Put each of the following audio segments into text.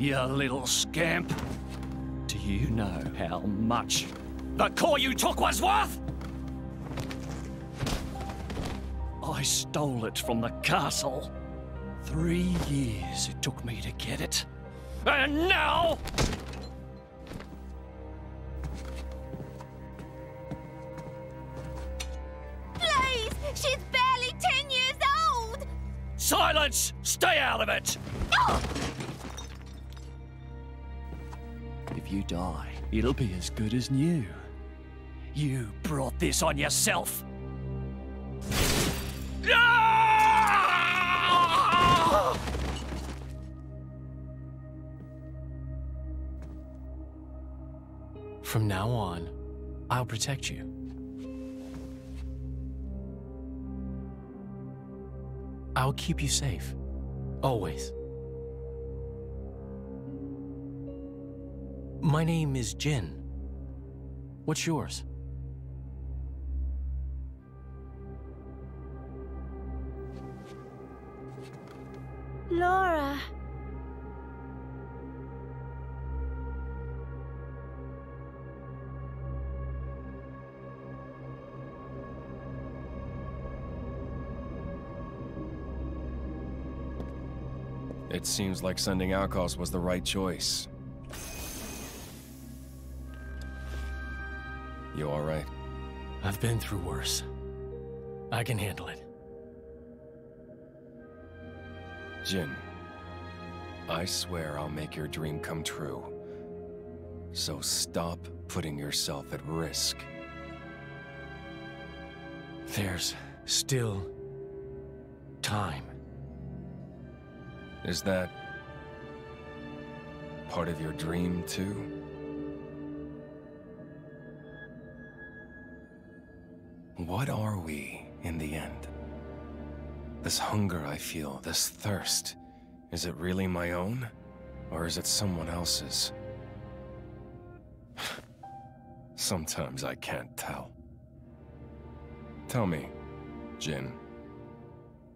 You, little scamp. Do you know how much the core you took was worth? I stole it from the castle. Three years it took me to get it. And now... Please! She's barely ten years old! Silence! Stay out of it! You die, it'll be as good as new. You brought this on yourself. From now on, I'll protect you. I'll keep you safe. Always. My name is Jin. What's yours? Lora. It seems like sending Akhos was the right choice. You alright? I've been through worse. I can handle it. Jin, I swear I'll make your dream come true. So stop putting yourself at risk. There's still time. Is that part of your dream, too? What are we, in the end? This hunger I feel, this thirst, is it really my own? Or is it someone else's? Sometimes I can't tell. Tell me, Jin,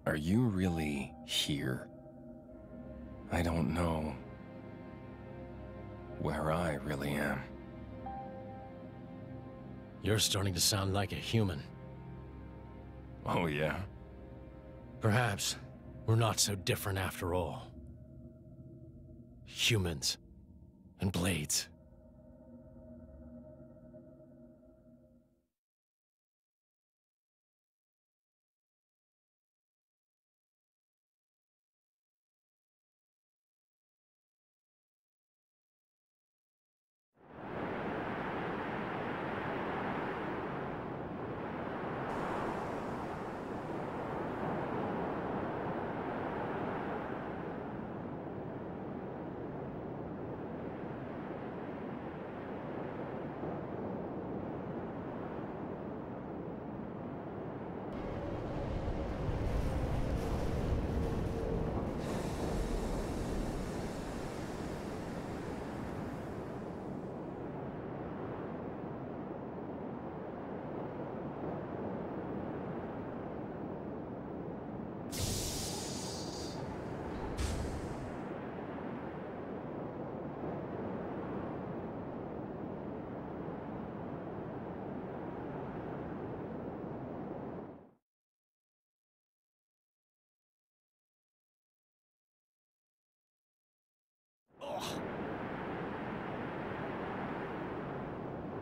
are you really here? I don't know where I really am. You're starting to sound like a human. Oh, yeah? Perhaps we're not so different after all. Humans and blades.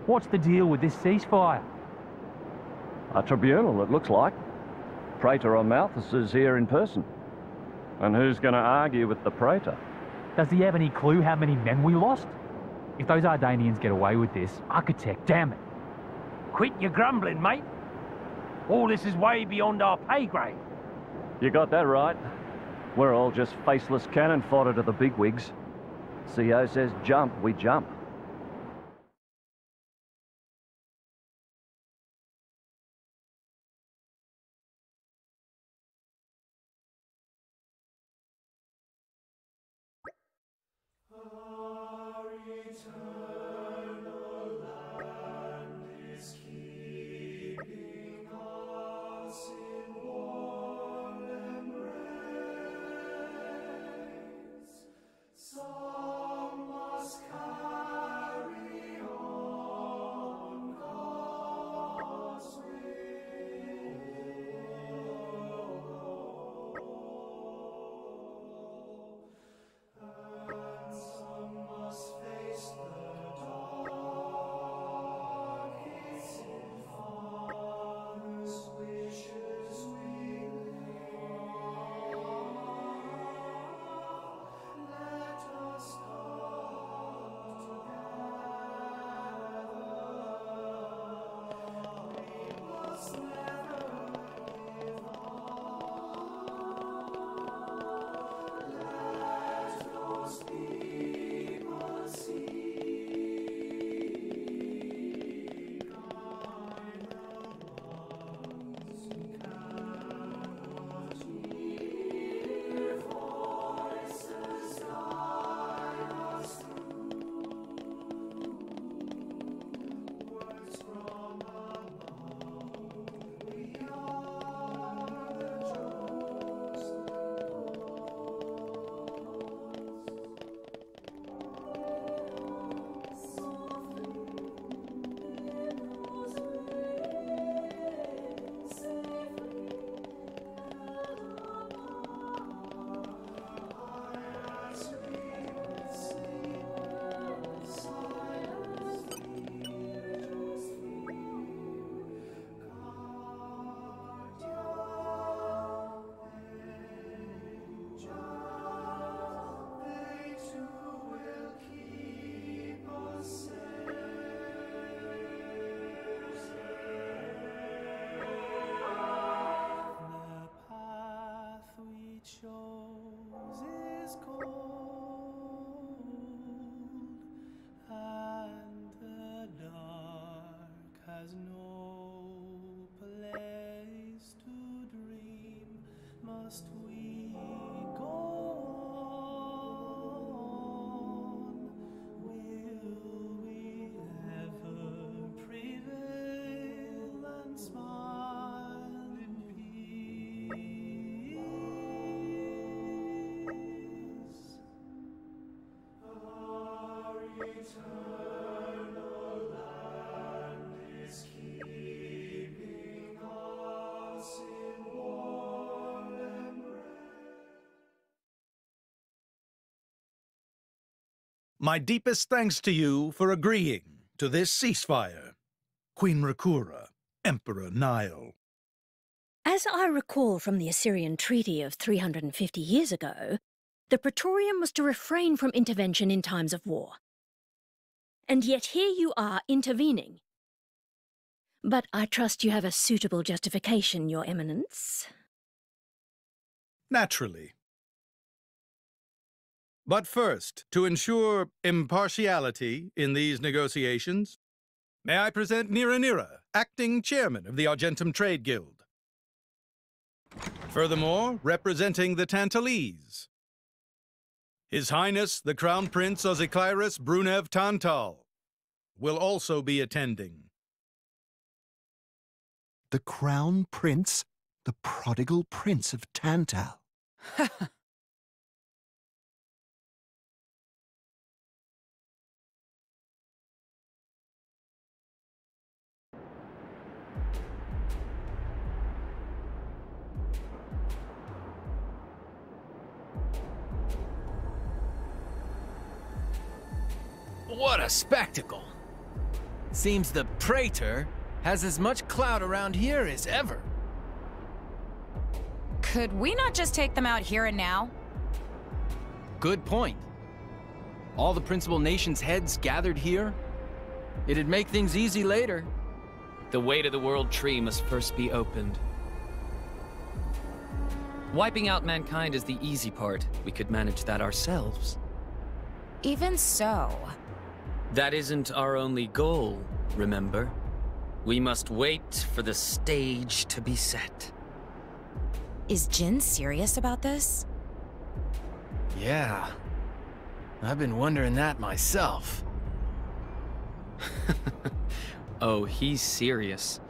What's the deal with this ceasefire? A tribunal, it looks like. Praetor Amalthus is here in person. And who's going to argue with the Praetor? Does he have any clue how many men we lost? If those Ardainians get away with this, Architect, damn it. Quit your grumbling, mate. All this is way beyond our pay grade. You got that right. We're all just faceless cannon fodder to the bigwigs. CO says jump, we jump. Must we My deepest thanks to you for agreeing to this ceasefire. Queen Raqura, Emperor Niall. As I recall from the Assyrian treaty of 350 years ago, the Praetorium was to refrain from intervention in times of war. And yet here you are intervening. But I trust you have a suitable justification, Your Eminence. Naturally. But first, to ensure impartiality in these negotiations, may I present Niranira, acting chairman of the Argentum Trade Guild. Furthermore, representing the Tantalese, His Highness the Crown Prince Ozikairis Brunev Tantal will also be attending. The Crown Prince? The prodigal Prince of Tantal. What a spectacle! Seems the Praetor has as much clout around here as ever. Could we not just take them out here and now? Good point. All the principal nations' heads gathered here? It'd make things easy later. The way to the World Tree must first be opened. Wiping out mankind is the easy part. We could manage that ourselves. Even so. That isn't our only goal, remember? We must wait for the stage to be set. Is Jin serious about this? Yeah. I've been wondering that myself. oh, he's serious.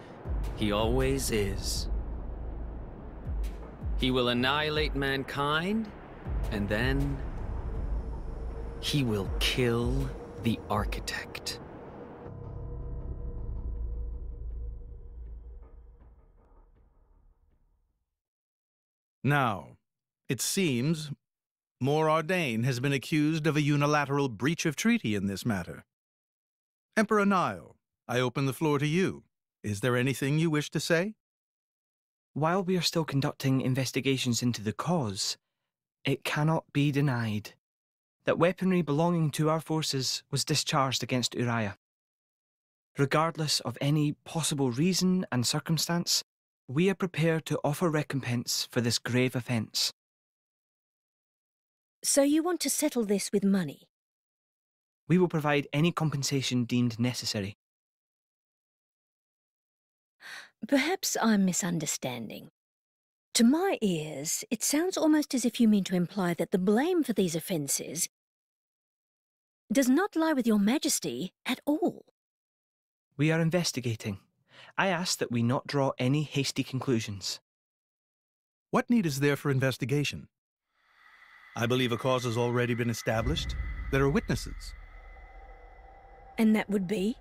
He always is. He will annihilate mankind, and then... He will kill the Architect. Now, it seems Mor Ardain has been accused of a unilateral breach of treaty in this matter. Emperor Niall, I open the floor to you. Is there anything you wish to say? While we are still conducting investigations into the cause, it cannot be denied that weaponry belonging to our forces was discharged against Uraya. Regardless of any possible reason and circumstance, we are prepared to offer recompense for this grave offence. So you want to settle this with money? We will provide any compensation deemed necessary. Perhaps I'm misunderstanding. To my ears, it sounds almost as if you mean to imply that the blame for these offences does not lie with your majesty at all. We are investigating. I ask that we not draw any hasty conclusions. What need is there for investigation? I believe a cause has already been established. There are witnesses. And that would be?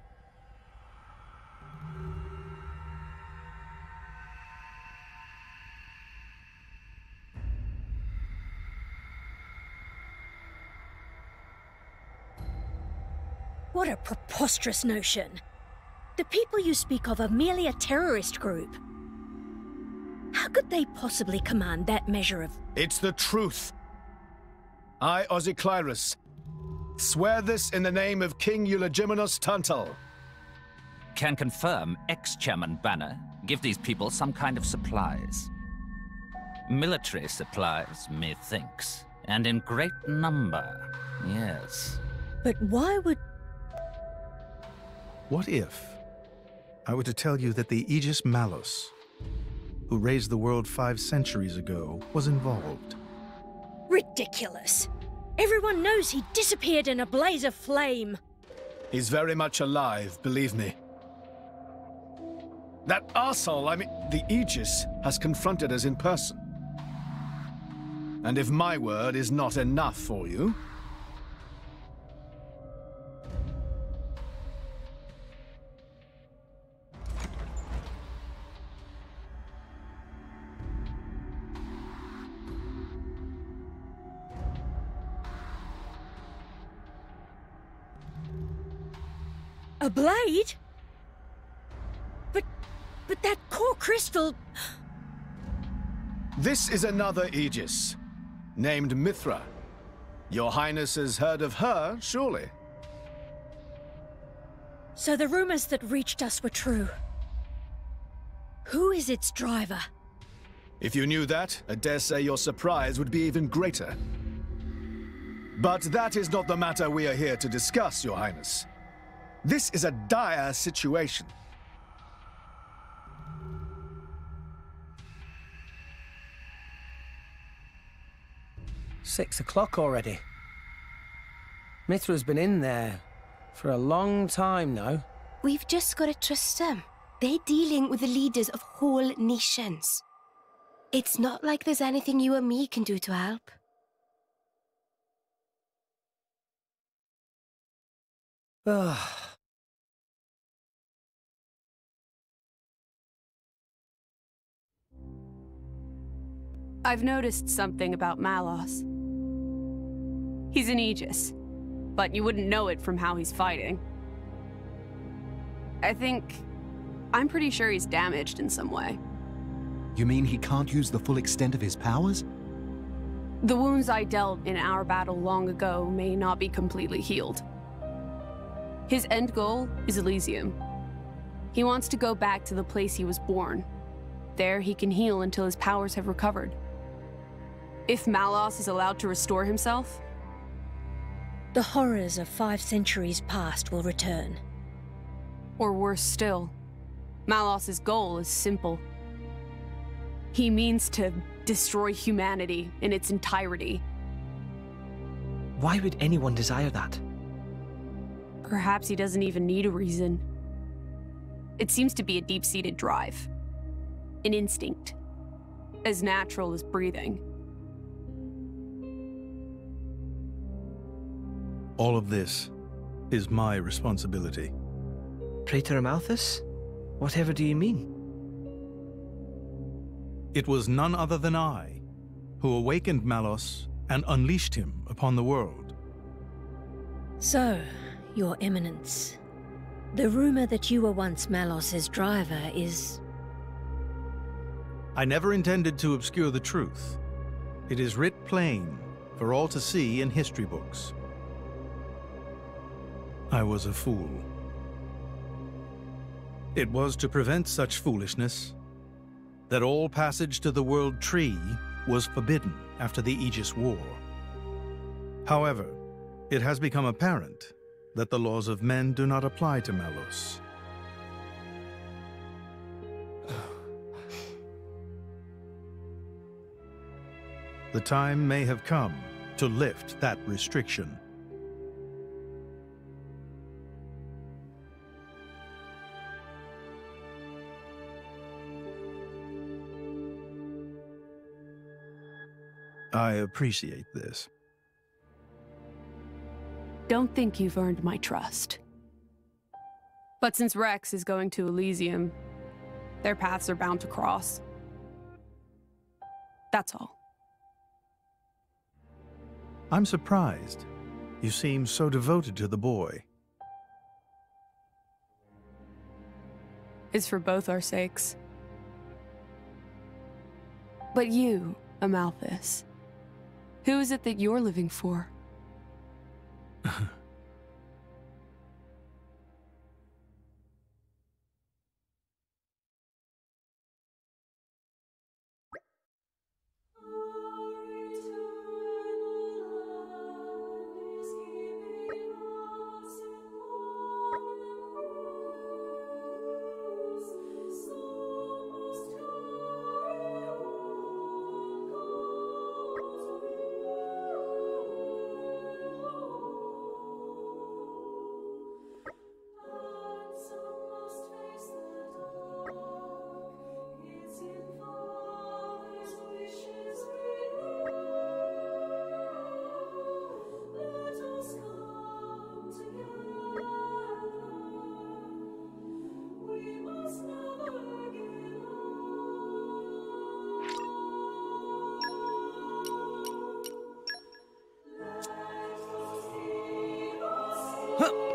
What a preposterous notion. The people you speak of are merely a terrorist group. How could they possibly command that measure of... It's the truth. I, Oziclyrus, swear this in the name of King Eulogimenos Tantal. Can confirm ex-chairman Bana give these people some kind of supplies. Military supplies, methinks. And in great number, yes. But why would. What if I were to tell you that the Aegis Malos, who raised the world five centuries ago, was involved? Ridiculous! Everyone knows he disappeared in a blaze of flame. He's very much alive, believe me. That arsehole, I mean, the Aegis, has confronted us in person. And if my word is not enough for you, blade? But. but that core crystal. this is another Aegis, named Mythra. Your Highness has heard of her, surely? So the rumors that reached us were true. Who is its driver? If you knew that, I dare say your surprise would be even greater. But that is not the matter we are here to discuss, Your Highness. This is a dire situation. Six o'clock already. Mythra's been in there for a long time now. We've just got to trust them. They're dealing with the leaders of whole nations. It's not like there's anything you or me can do to help. Ugh. Ah, I've noticed something about Malos. He's an Aegis, but you wouldn't know it from how he's fighting. I think... I'm pretty sure he's damaged in some way. You mean he can't use the full extent of his powers? The wounds I dealt in our battle long ago may not be completely healed. His end goal is Elysium. He wants to go back to the place he was born. There he can heal until his powers have recovered. If Malos is allowed to restore himself, The horrors of five centuries past will return. or worse still, Malos's goal is simple. He means to destroy humanity in its entirety. Why would anyone desire that? Perhaps he doesn't even need a reason. It seems to be a deep seated drive, an instinct, as natural as breathing. All of this is my responsibility. Praetor Amalthus? Whatever do you mean? It was none other than I who awakened Malos and unleashed him upon the world. So, Your Eminence, the rumor that you were once Malos's driver is. I never intended to obscure the truth. It is writ plain for all to see in history books. I was a fool. It was to prevent such foolishness that all passage to the World Tree was forbidden after the Aegis War. However, it has become apparent that the laws of men do not apply to Malos. The time may have come to lift that restriction. I appreciate this. Don't think you've earned my trust. But since Rex is going to Elysium, their paths are bound to cross. That's all. I'm surprised. You seem so devoted to the boy. It's for both our sakes. But you, Amalthus, who is it that you're living for? I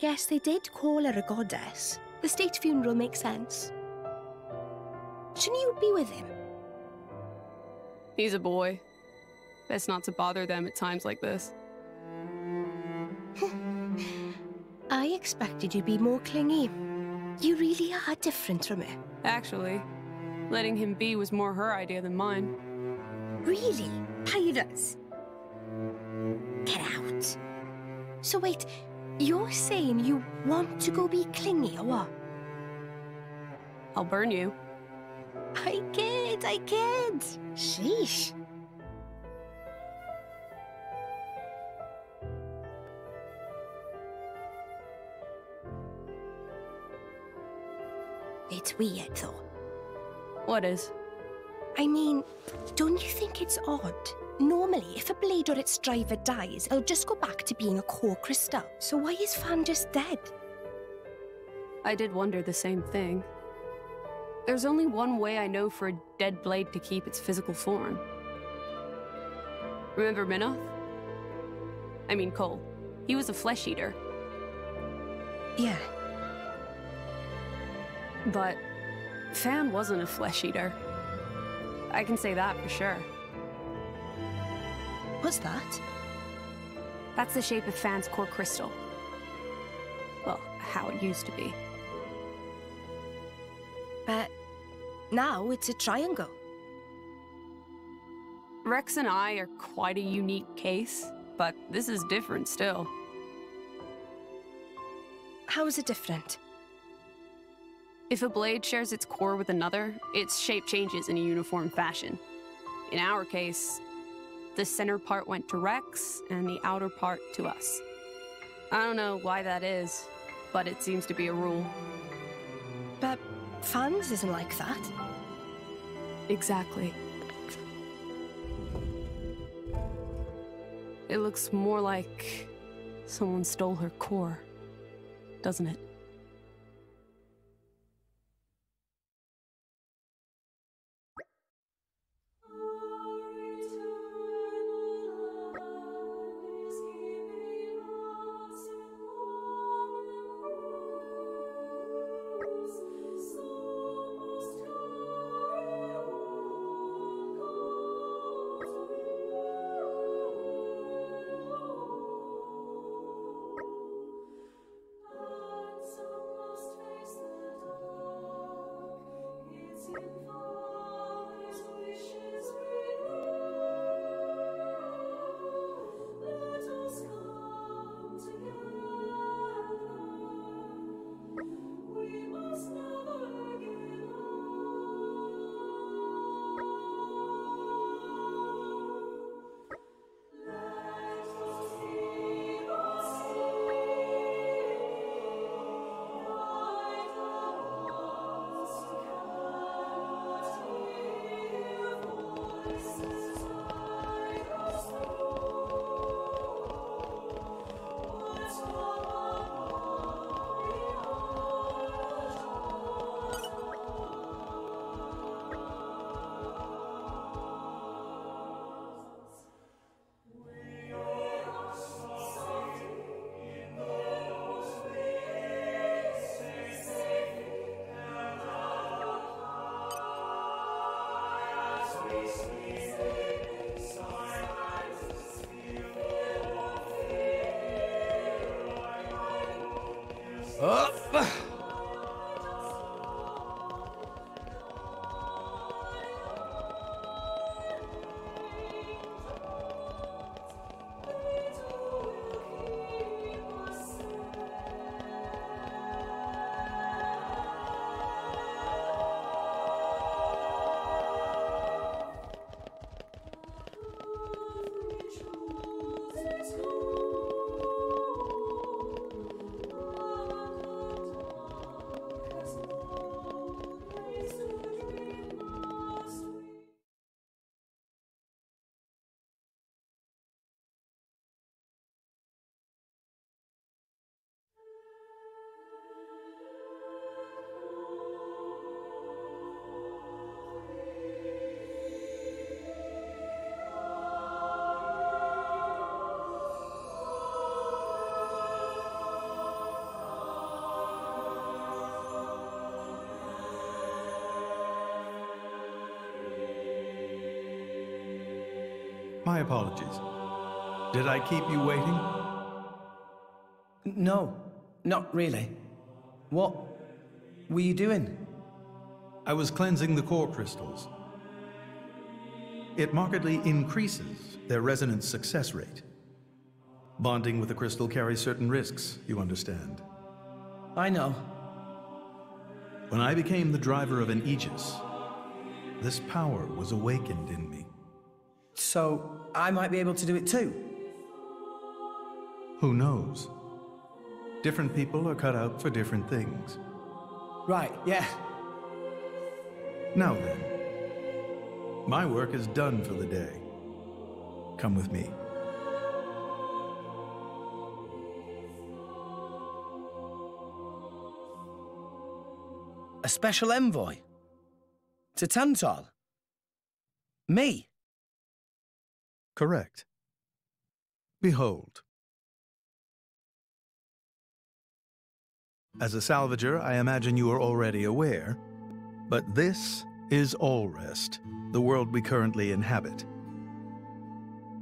guess they did call her a goddess. The state funeral makes sense. Shouldn't you be with him? He's a boy. Best not to bother them at times like this. I expected you to be more clingy. You really are different from her. Actually, letting him be was more her idea than mine. Really? Pirates? Get out. So wait, you're saying you want to go be clingy or what? I'll burn you. I kid, I kid. Sheesh. It's weird though. What is? I mean, don't you think it's odd? Normally, if a blade or its driver dies, it'll just go back to being a core crystal. So why is Fan just dead? I did wonder the same thing. There's only one way I know for a dead blade to keep its physical form. Remember Minoth? I mean Cole. He was a flesh eater. Yeah. But Fan wasn't a flesh eater. I can say that for sure. What's that? That's the shape of Fan's core crystal. Well, how it used to be. But now it's a triangle. Rex and I are quite a unique case, but this is different still. How is it different? If a blade shares its core with another, its shape changes in a uniform fashion. In our case, the center part went to Rex and the outer part to us. I don't know why that is, but it seems to be a rule. But Fans isn't like that. Exactly. It looks more like someone stole her core, doesn't it? My apologies. Did I keep you waiting? No, not really. What were you doing? I was cleansing the core crystals. It markedly increases their resonance success rate. Bonding with a crystal carries certain risks, you understand. I know. When I became the driver of an Aegis, this power was awakened in me. So I might be able to do it too. Who knows? Different people are cut out for different things. Right, yeah. Now then, my work is done for the day. Come with me. A special envoy? To Tantal? Me? Correct. Behold. As a salvager, I imagine you are already aware, but this is Alrest, the world we currently inhabit.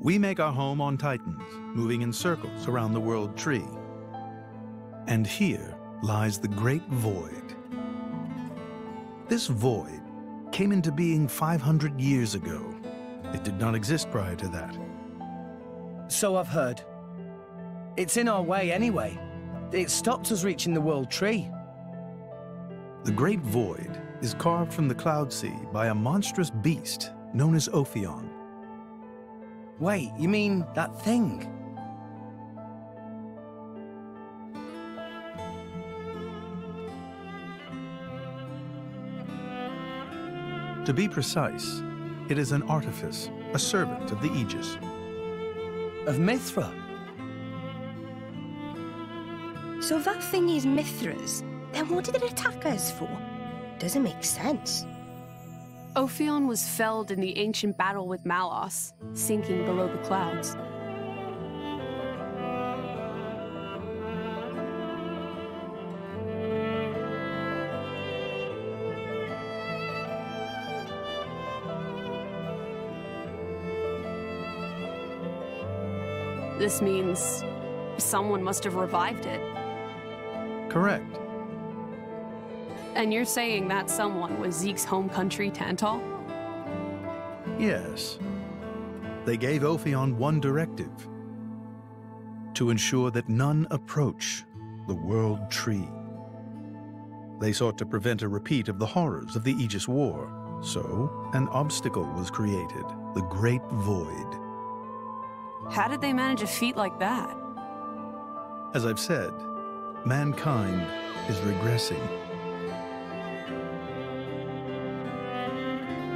We make our home on Titans, moving in circles around the world tree. And here lies the Great Void. This void came into being 500 years ago. It did not exist prior to that. So I've heard. It's in our way anyway. It stopped us reaching the world tree. The Great Void is carved from the Cloud Sea by a monstrous beast known as Ophion. Wait, you mean that thing? To be precise, it is an artifice, a servant of the Aegis. Of Mythra? So that thing is Mythra's. Then what did it attack us for? Doesn't make sense. Ophion was felled in the ancient battle with Malos, sinking below the clouds. This means someone must have revived it. Correct. And you're saying that someone was Zeke's home country, Tantal? Yes. They gave Ophion one directive to ensure that none approach the World Tree. They sought to prevent a repeat of the horrors of the Aegis War, so an obstacle was created the Great Void. How did they manage a feat like that? As I've said, mankind is regressing.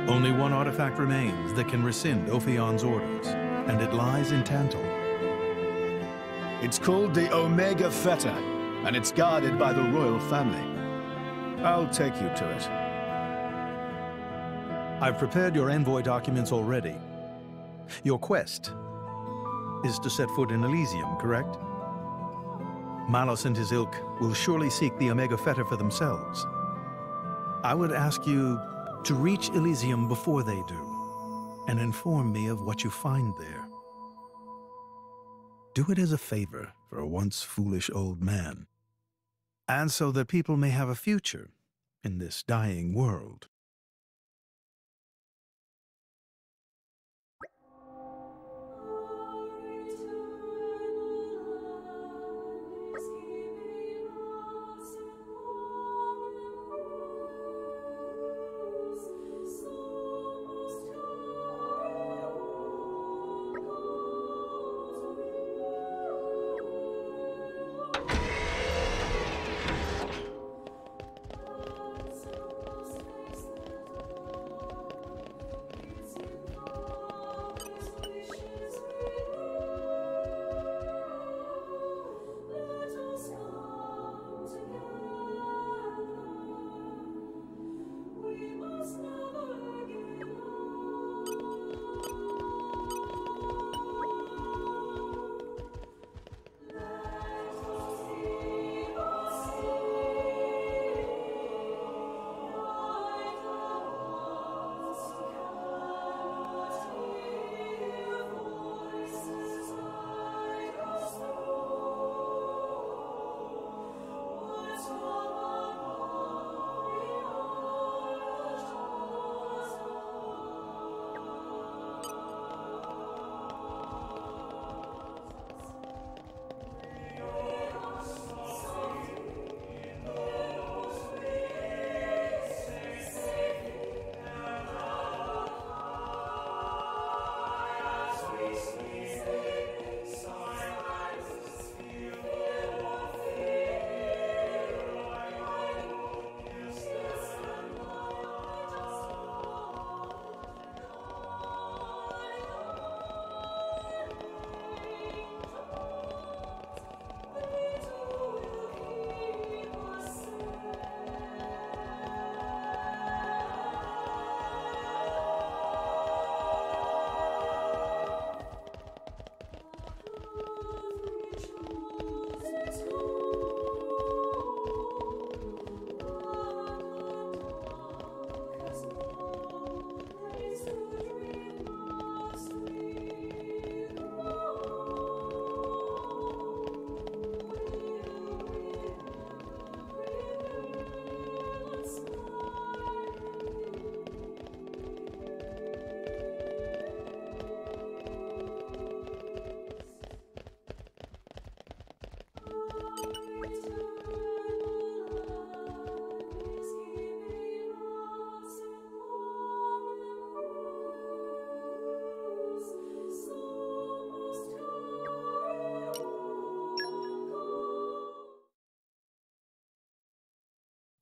Only one artifact remains that can rescind Ophion's orders, and it lies in Tantal. It's called the Omega Feta, and it's guarded by the royal family. I'll take you to it. I've prepared your envoy documents already. Your quest is to set foot in Elysium, correct? Malos and his ilk will surely seek the Omega Feta for themselves. I would ask you to reach Elysium before they do, and inform me of what you find there. Do it as a favor for a once foolish old man, and so that people may have a future in this dying world.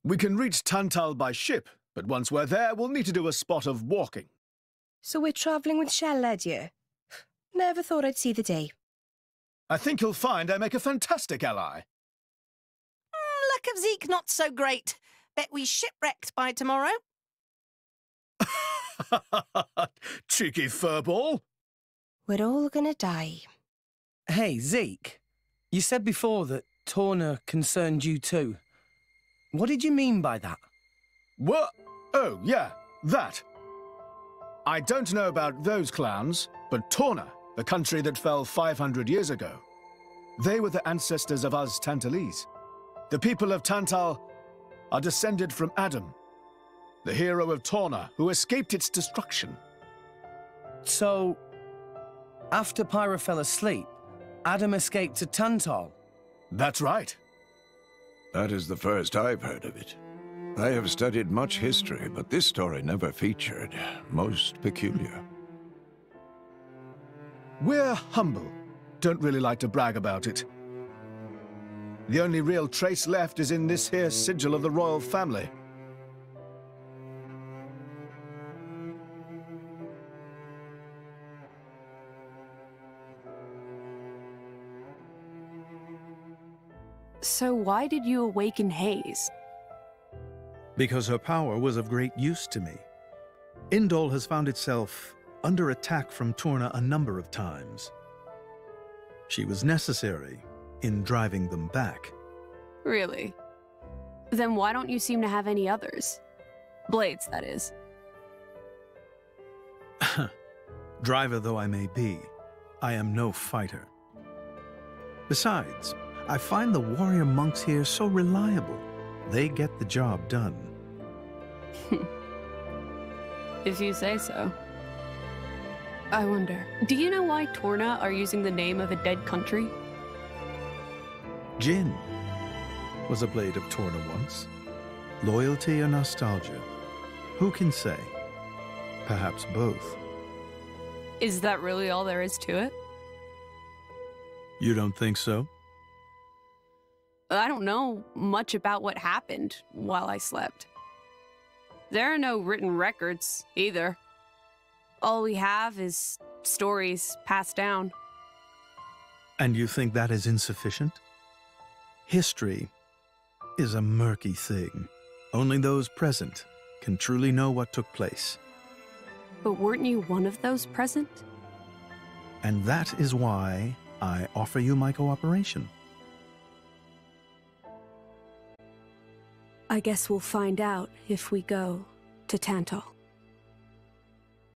We can reach Tantal by ship, but once we're there, we'll need to do a spot of walking. So we're travelling with Shell led? Never thought I'd see the day. I think you'll find I make a fantastic ally. Mm, luck of Zeke not so great. Bet we shipwrecked by tomorrow. Cheeky furball. We're all gonna die. Hey, Zeke. You said before that Torna concerned you too. What did you mean by that? What? Oh, yeah, that. I don't know about those clans, but Torna, the country that fell 500 years ago, they were the ancestors of us Tantalese. The people of Tantal are descended from Addam, the hero of Torna who escaped its destruction. So, after Pyra fell asleep, Addam escaped to Tantal. That's right. That is the first I've heard of it. I have studied much history, but this story never featured. Most peculiar. We're humble. Don't really like to brag about it. The only real trace left is in this here sigil of the royal family. So why did you awaken Hayes? Because her power was of great use to me. Indol has found itself under attack from Torna a number of times. She was necessary in driving them back. Really? Then why don't you seem to have any others? Blades, that is. Driver though I may be, I am no fighter. Besides, I find the warrior monks here so reliable. They get the job done. If you say so. I wonder, do you know why Torna are using the name of a dead country? Jin was a blade of Torna once. Loyalty or nostalgia? Who can say? Perhaps both. Is that really all there is to it? You don't think so? I don't know much about what happened while I slept. There are no written records either. All we have is stories passed down. And you think that is insufficient? History is a murky thing. Only those present can truly know what took place. But weren't you one of those present? And that is why I offer you my cooperation. I guess we'll find out if we go to Tantal.